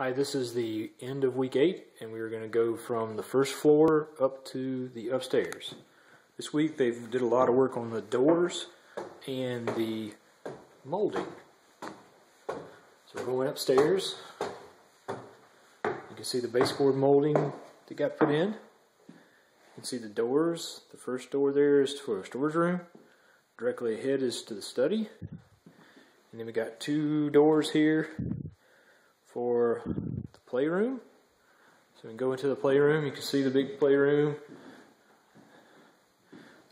Hi, this is the end of week eight, and we are going to go from the first floor up to the upstairs. This week they did a lot of work on the doors and the molding. So we're going upstairs. You can see the baseboard molding that got put in. You can see the doors. The first door there is for a storage room. Directly ahead is to the study. And then we got two doors here for the playroom. So we can go into the playroom. You can see the big playroom.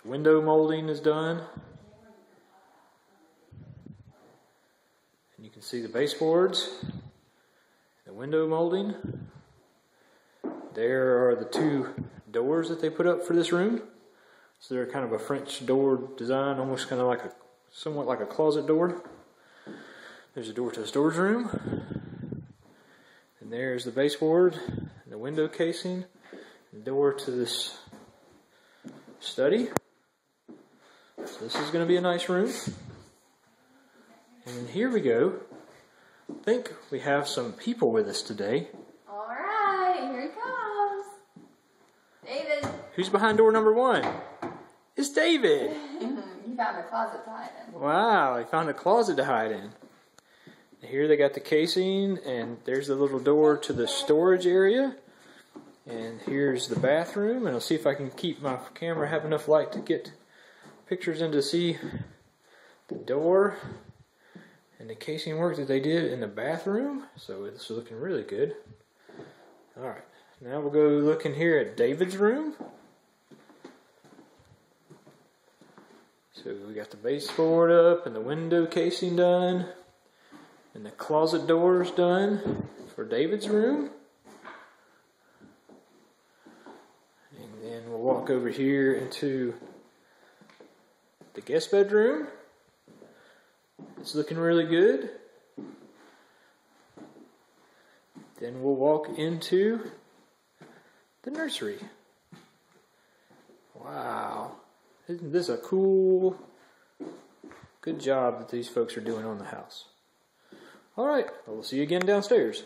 The window molding is done. And you can see the baseboards, the window molding. There are the two doors that they put up for this room. So they're kind of a French door design, almost kind of like a, somewhat like a closet door. There's a door to the storage room. And there's the baseboard, the window casing, the door to this study. So this is going to be a nice room. And here we go. I think we have some people with us today. All right, here he comes. David. Who's behind door number one? It's David. you found a closet to hide in. Wow, he found a closet to hide in. Here they got the casing, and there's the little door to the storage area. And here's the bathroom, and I'll see if I can keep my camera have enough light to get pictures in to see the door and the casing work that they did in the bathroom. So it's looking really good. All right, now we'll go look in here at David's room. So we got the baseboard up and the window casing done. And the closet door is done for David's room. And then we'll walk over here into the guest bedroom. It's looking really good. Then we'll walk into the nursery. Wow. Isn't this a cool, good job that these folks are doing on the house? All right, we'll see you again downstairs.